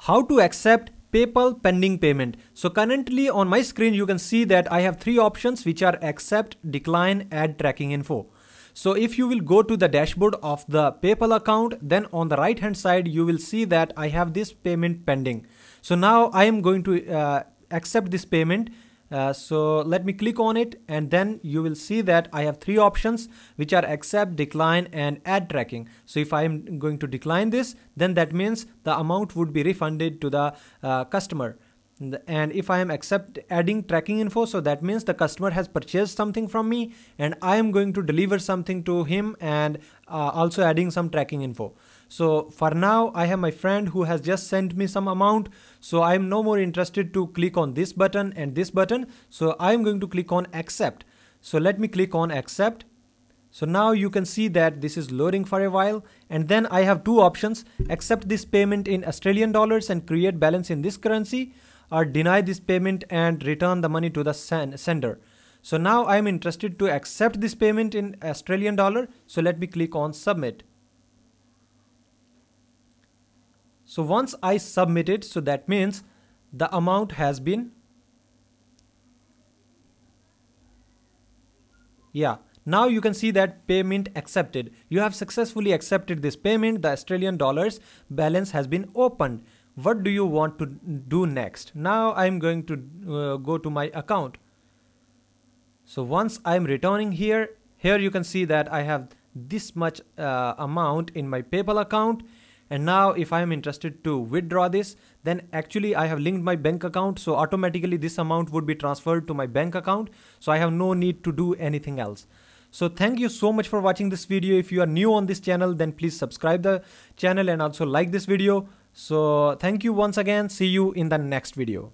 how to accept PayPal pending payment. So currently on my screen, you can see that I have three options which are accept, decline, add tracking info. So if you will go to the dashboard of the PayPal account, then on the right hand side, you will see that I have this payment pending. So now I am going to uh, accept this payment uh, so let me click on it and then you will see that I have three options which are accept, decline and add tracking. So if I am going to decline this then that means the amount would be refunded to the uh, customer and if I am accept adding tracking info so that means the customer has purchased something from me and I am going to deliver something to him and uh, also adding some tracking info. So for now I have my friend who has just sent me some amount. So I am no more interested to click on this button and this button. So I am going to click on accept. So let me click on accept. So now you can see that this is loading for a while. And then I have two options. Accept this payment in Australian dollars and create balance in this currency or deny this payment and return the money to the sender. So now I am interested to accept this payment in Australian dollar. So let me click on submit. So once I submit it, so that means the amount has been yeah now you can see that payment accepted you have successfully accepted this payment the australian dollars balance has been opened what do you want to do next? Now i'm going to uh, go to my account. So once i'm returning here here you can see that i have this much uh, amount in my paypal account. And now if i am interested to withdraw this then actually i have linked my bank account. So automatically this amount would be transferred to my bank account. So i have no need to do anything else. So thank you so much for watching this video. If you are new on this channel then please subscribe the channel and also like this video so thank you once again. See you in the next video.